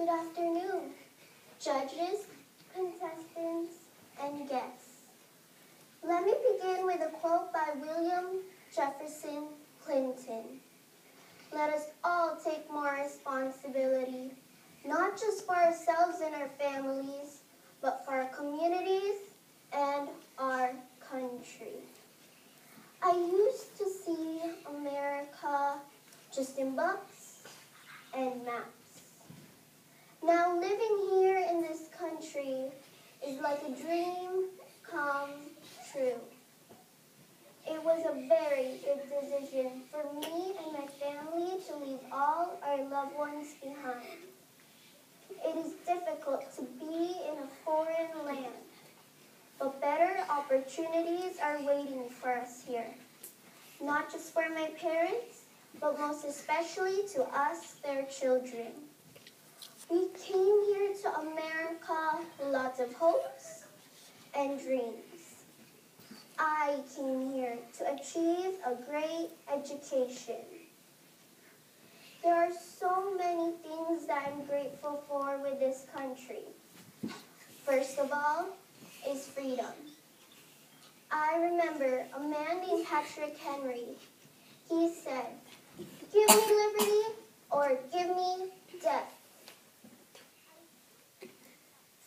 Good afternoon, judges, contestants, and guests. Let me begin with a quote by William Jefferson Clinton. Let us all take more responsibility, not just for ourselves and our families, but for our communities and our country. I used to see America just in books and maps. Now living here in this country is like a dream come true. It was a very good decision for me and my family to leave all our loved ones behind. It is difficult to be in a foreign land, but better opportunities are waiting for us here. Not just for my parents, but most especially to us, their children. We came here to America with lots of hopes and dreams. I came here to achieve a great education. There are so many things that I'm grateful for with this country. First of all is freedom. I remember a man named Patrick Henry. He said, give me liberty or give me death.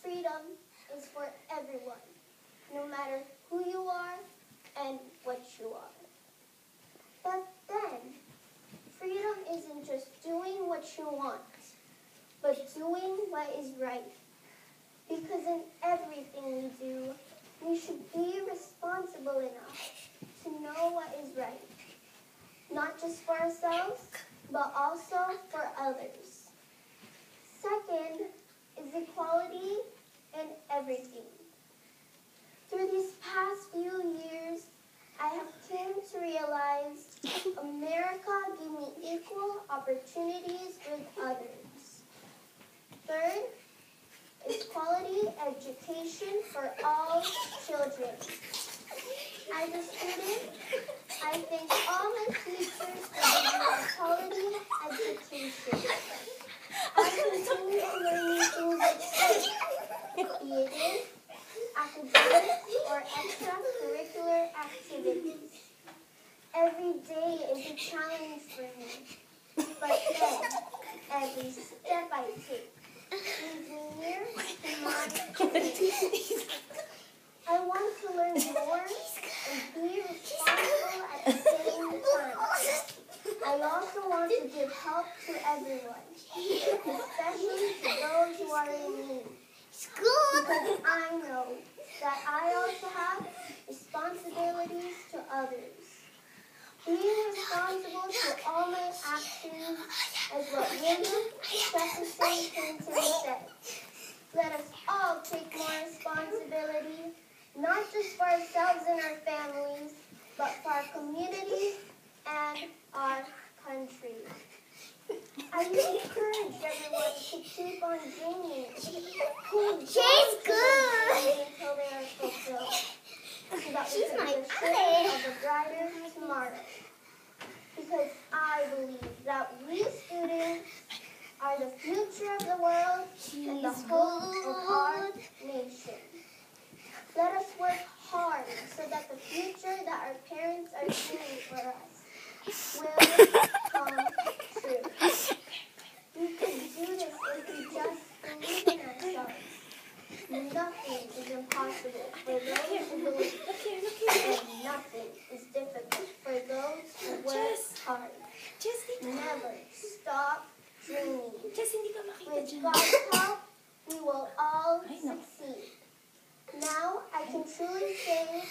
Freedom is for everyone, no matter who you are and what you are. But then, freedom isn't just doing what you want, but doing what is right. Because in everything we do, we should be responsible enough to know what is right. Not just for ourselves, but also for others. Second is equality in everything. These past few years, I have came to realize America gave me equal opportunities with others. Third is quality education for all children. As a student, I thank all my teachers for giving quality education. I continue to learn new things like theater, academics, Every day is a challenge for me, but then every step I take leads me near to my. I want to learn more and be responsible at the same time. I also want to give help to everyone, especially to those who are in need. Because I know that I also have responsibilities to others. Being responsible for all my actions is what William Jefferson Clinton said. Let us all take more responsibility, not just for ourselves and our families, but for our communities and our country. I encourage everyone to keep on dreaming. She's good. Until they are fulfilled. So that She's my be ally. of a brighter Because I believe that we students are the future of the world and the hope of our nation. Let us work hard so that the future that our parents are dreaming for us will come true. We can do this if we just believe in ourselves. Nothing is impossible for those who believe, and nothing is difficult for those who work hard. Jess, Never stop dreaming. Jess, hindi ka makita With. God's help, we will all succeed. Now I can truly say